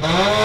Oh.